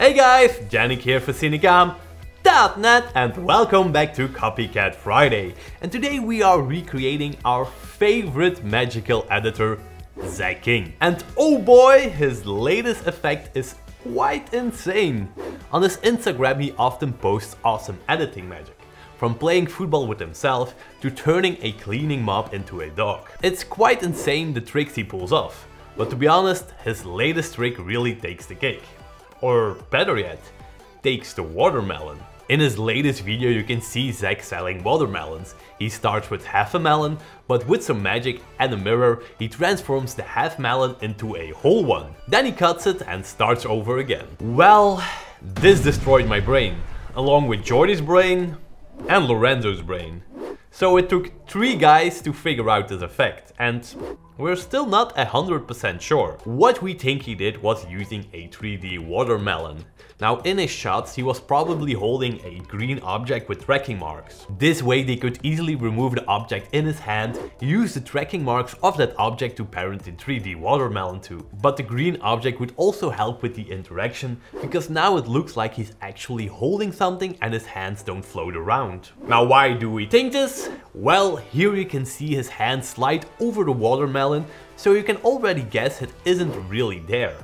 Hey guys, Janik here for Cinecom.net and welcome back to Copycat Friday. And today we are recreating our favorite magical editor, Zach King. And oh boy, his latest effect is quite insane. On his Instagram he often posts awesome editing magic. From playing football with himself to turning a cleaning mop into a dog. It's quite insane the tricks he pulls off. But to be honest, his latest trick really takes the cake. Or better yet, takes the watermelon. In his latest video you can see Zach selling watermelons. He starts with half a melon, but with some magic and a mirror, he transforms the half melon into a whole one. Then he cuts it and starts over again. Well, this destroyed my brain, along with Jordy's brain and Lorenzo's brain. So it took three guys to figure out this effect, and we're still not 100% sure. What we think he did was using a 3D watermelon. Now in his shots he was probably holding a green object with tracking marks. This way they could easily remove the object in his hand, use the tracking marks of that object to parent the 3D watermelon to. But the green object would also help with the interaction because now it looks like he's actually holding something and his hands don't float around. Now why do we think this? Well, here you can see his hand slide over the watermelon, so you can already guess it isn't really there.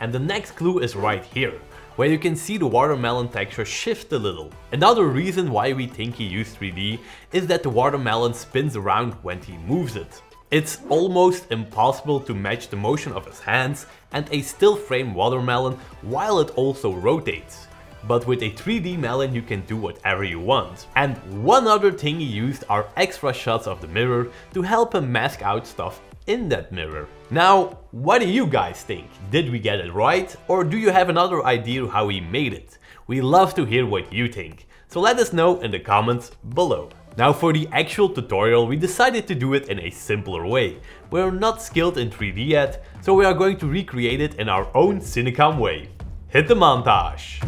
And the next clue is right here, where you can see the watermelon texture shift a little. Another reason why we think he used 3D is that the watermelon spins around when he moves it. It's almost impossible to match the motion of his hands and a still frame watermelon while it also rotates but with a 3D melon you can do whatever you want. And one other thing he used are extra shots of the mirror to help him mask out stuff in that mirror. Now, what do you guys think? Did we get it right? Or do you have another idea how he made it? We love to hear what you think, so let us know in the comments below. Now for the actual tutorial we decided to do it in a simpler way. We're not skilled in 3D yet, so we are going to recreate it in our own Cinecom way. Hit the montage!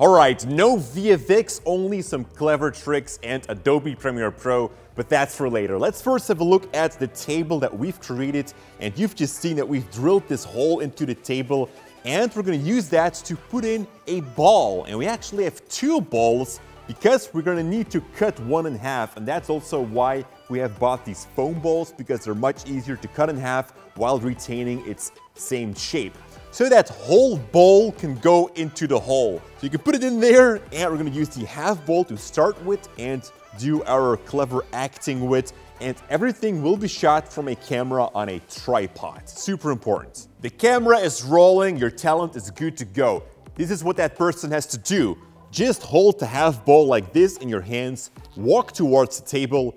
Alright, no VFX, only some clever tricks and Adobe Premiere Pro, but that's for later. Let's first have a look at the table that we've created, and you've just seen that we've drilled this hole into the table, and we're gonna use that to put in a ball. And we actually have two balls, because we're gonna need to cut one in half, and that's also why we have bought these foam balls, because they're much easier to cut in half while retaining its same shape so that whole bowl can go into the hole. So you can put it in there and we're gonna use the half bowl to start with and do our clever acting with and everything will be shot from a camera on a tripod. Super important. The camera is rolling, your talent is good to go. This is what that person has to do. Just hold the half ball like this in your hands, walk towards the table,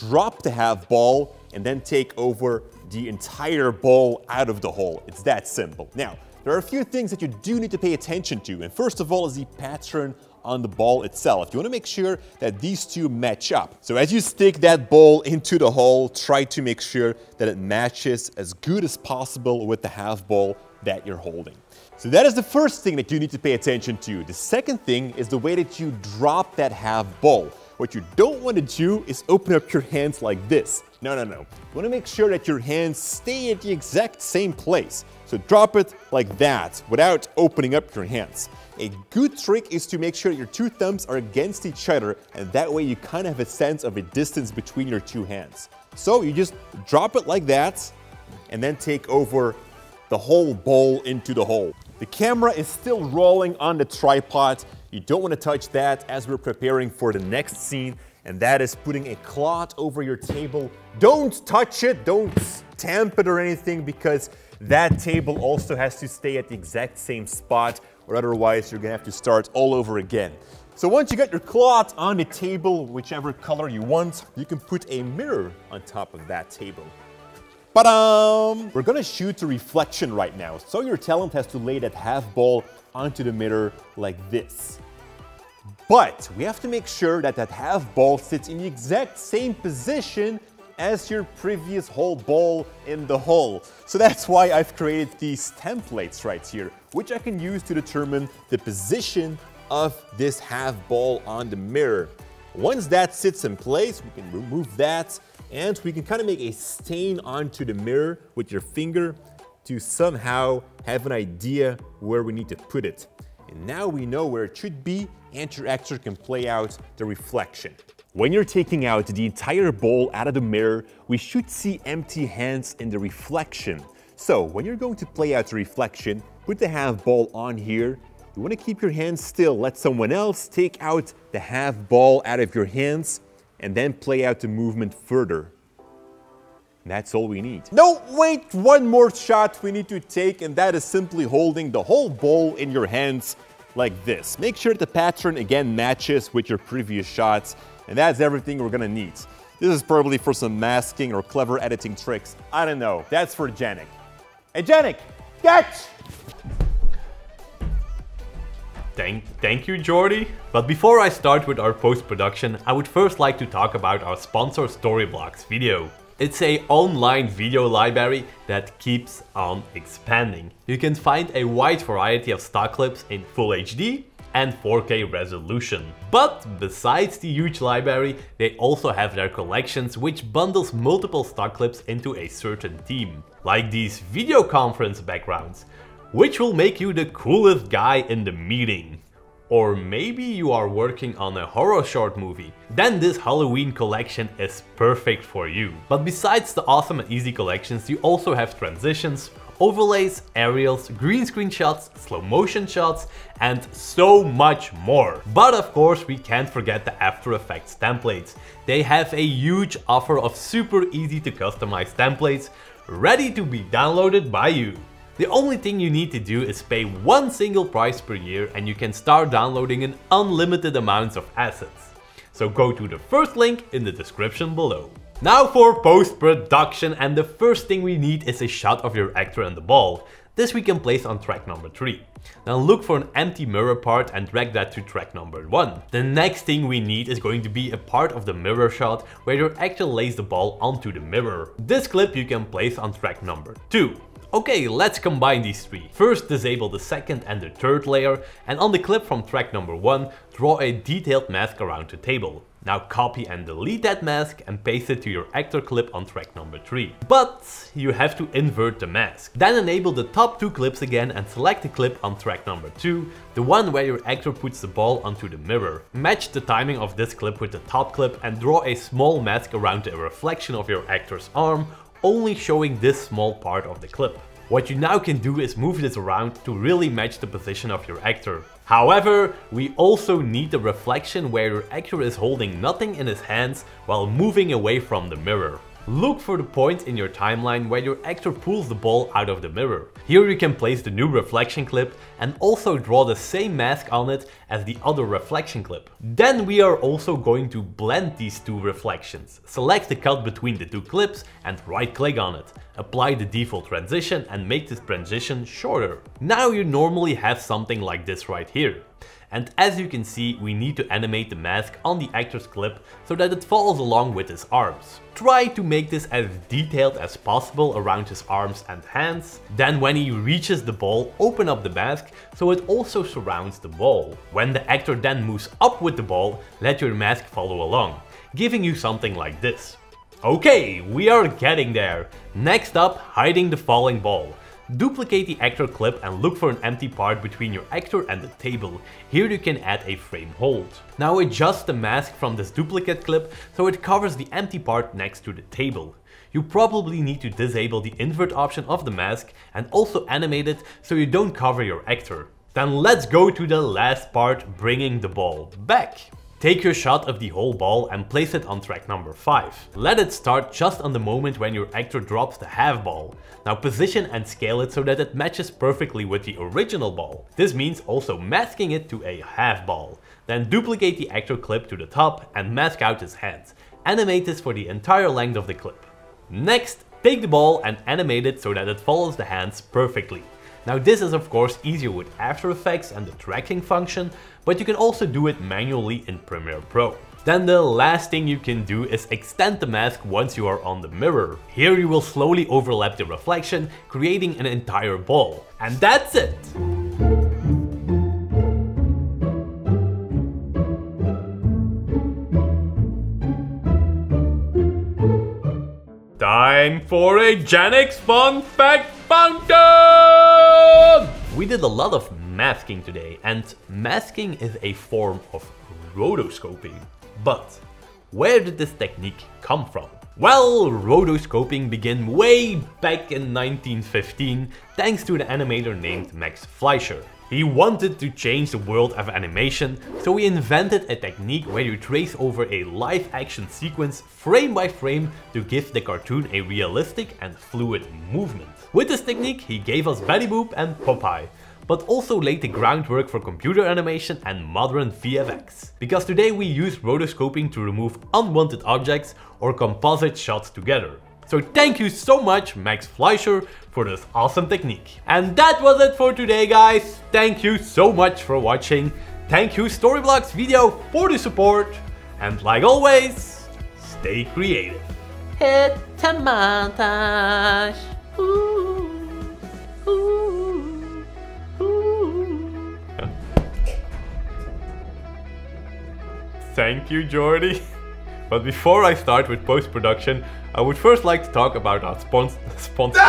drop the half ball, and then take over the entire ball out of the hole. It's that simple. Now, there are a few things that you do need to pay attention to. And first of all is the pattern on the ball itself. You want to make sure that these two match up. So as you stick that ball into the hole, try to make sure that it matches as good as possible with the half ball that you're holding. So that is the first thing that you need to pay attention to. The second thing is the way that you drop that half ball. What you don't want to do is open up your hands like this. No, no, no. You want to make sure that your hands stay at the exact same place. So drop it like that without opening up your hands. A good trick is to make sure your two thumbs are against each other and that way you kind of have a sense of a distance between your two hands. So you just drop it like that and then take over the whole bowl into the hole. The camera is still rolling on the tripod you don't want to touch that as we're preparing for the next scene, and that is putting a cloth over your table. Don't touch it, don't stamp it or anything, because that table also has to stay at the exact same spot, or otherwise you're gonna have to start all over again. So once you got your cloth on the table, whichever color you want, you can put a mirror on top of that table. Ba-dum! We're gonna shoot a reflection right now, so your talent has to lay that half ball onto the mirror like this. But we have to make sure that that half ball sits in the exact same position as your previous whole ball in the hole. So that's why I've created these templates right here, which I can use to determine the position of this half ball on the mirror. Once that sits in place, we can remove that and we can kind of make a stain onto the mirror with your finger to somehow have an idea where we need to put it. And now we know where it should be and your actor can play out the reflection. When you're taking out the entire bowl out of the mirror, we should see empty hands in the reflection. So when you're going to play out the reflection, put the half ball on here. You want to keep your hands still, let someone else take out the half ball out of your hands and then play out the movement further. That's all we need. No, wait, one more shot we need to take and that is simply holding the whole bowl in your hands like this. Make sure the pattern again matches with your previous shots and that's everything we're gonna need. This is probably for some masking or clever editing tricks. I don't know, that's for Janik. Hey Janik, catch! Thank, thank you, Jordy. But before I start with our post-production, I would first like to talk about our sponsor Storyblocks Video. It's a online video library that keeps on expanding. You can find a wide variety of stock clips in Full HD and 4K resolution. But besides the huge library, they also have their collections which bundles multiple stock clips into a certain theme. Like these video conference backgrounds, which will make you the coolest guy in the meeting. Or maybe you are working on a horror short movie, then this Halloween collection is perfect for you. But besides the awesome and easy collections, you also have transitions, overlays, aerials, green screen shots, slow motion shots, and so much more. But of course, we can't forget the After Effects templates. They have a huge offer of super easy to customize templates, ready to be downloaded by you. The only thing you need to do is pay one single price per year and you can start downloading an unlimited amounts of assets. So go to the first link in the description below. Now for post-production and the first thing we need is a shot of your actor and the ball. This we can place on track number 3. Now look for an empty mirror part and drag that to track number 1. The next thing we need is going to be a part of the mirror shot where your actor lays the ball onto the mirror. This clip you can place on track number 2. Okay, let's combine these three. First disable the second and the third layer and on the clip from track number 1 draw a detailed mask around the table. Now copy and delete that mask and paste it to your actor clip on track number 3. But you have to invert the mask. Then enable the top two clips again and select the clip on track number 2, the one where your actor puts the ball onto the mirror. Match the timing of this clip with the top clip and draw a small mask around the reflection of your actor's arm only showing this small part of the clip. What you now can do is move this around to really match the position of your actor. However, we also need the reflection where your actor is holding nothing in his hands while moving away from the mirror. Look for the point in your timeline where your actor pulls the ball out of the mirror. Here you can place the new reflection clip and also draw the same mask on it as the other reflection clip. Then we are also going to blend these two reflections. Select the cut between the two clips and right click on it. Apply the default transition and make this transition shorter. Now you normally have something like this right here. And as you can see, we need to animate the mask on the actor's clip so that it follows along with his arms. Try to make this as detailed as possible around his arms and hands. Then when he reaches the ball, open up the mask so it also surrounds the ball. When the actor then moves up with the ball, let your mask follow along, giving you something like this. Okay, we are getting there. Next up, hiding the falling ball. Duplicate the actor clip and look for an empty part between your actor and the table. Here you can add a frame hold. Now adjust the mask from this duplicate clip so it covers the empty part next to the table. You probably need to disable the invert option of the mask and also animate it so you don't cover your actor. Then let's go to the last part, bringing the ball back. Take your shot of the whole ball and place it on track number 5. Let it start just on the moment when your actor drops the half ball. Now position and scale it so that it matches perfectly with the original ball. This means also masking it to a half ball. Then duplicate the actor clip to the top and mask out his hands. Animate this for the entire length of the clip. Next, take the ball and animate it so that it follows the hands perfectly. Now this is of course easier with After Effects and the tracking function, but you can also do it manually in Premiere Pro. Then the last thing you can do is extend the mask once you are on the mirror. Here you will slowly overlap the reflection, creating an entire ball. And that's it! Time for a Janik's Fun Fact Fountain! We did a lot of masking today, and masking is a form of rotoscoping. But where did this technique come from? Well, rotoscoping began way back in 1915 thanks to an animator named Max Fleischer. He wanted to change the world of animation, so he invented a technique where you trace over a live action sequence frame by frame to give the cartoon a realistic and fluid movement. With this technique, he gave us Betty Boop and Popeye, but also laid the groundwork for computer animation and modern VFX. Because today we use rotoscoping to remove unwanted objects or composite shots together. So thank you so much Max Fleischer for this awesome technique. And that was it for today guys. Thank you so much for watching. Thank you Storyblocks Video for the support. And like always, stay creative. Hit the montage. Ooh, ooh, ooh. Thank you Jordy. But before I start with post-production, I would first like to talk about our spons sponsor.